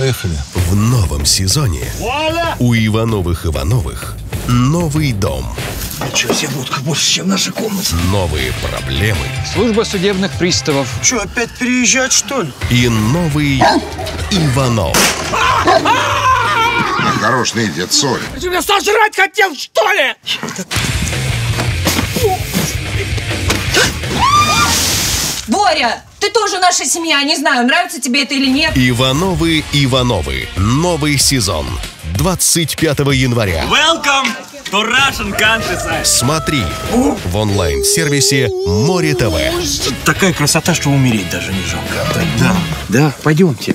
Поехали. В новом сезоне у Ивановых Ивановых новый дом, Ничего себе, будка больше, чем наша комната. новые проблемы Служба судебных приставов. Че, опять переезжать, что ли? и новый Иванов. Хорош ныть, это соль. Ты меня сожрать хотел, что ли? Боря, ты тоже наша семья. Не знаю, нравится тебе это или нет. Ивановы Ивановы. Новый сезон. 25 января. Welcome to Russian countryside. Смотри в онлайн-сервисе Море ТВ. Такая красота, что умереть даже не жалко. Да. Да, пойдемте.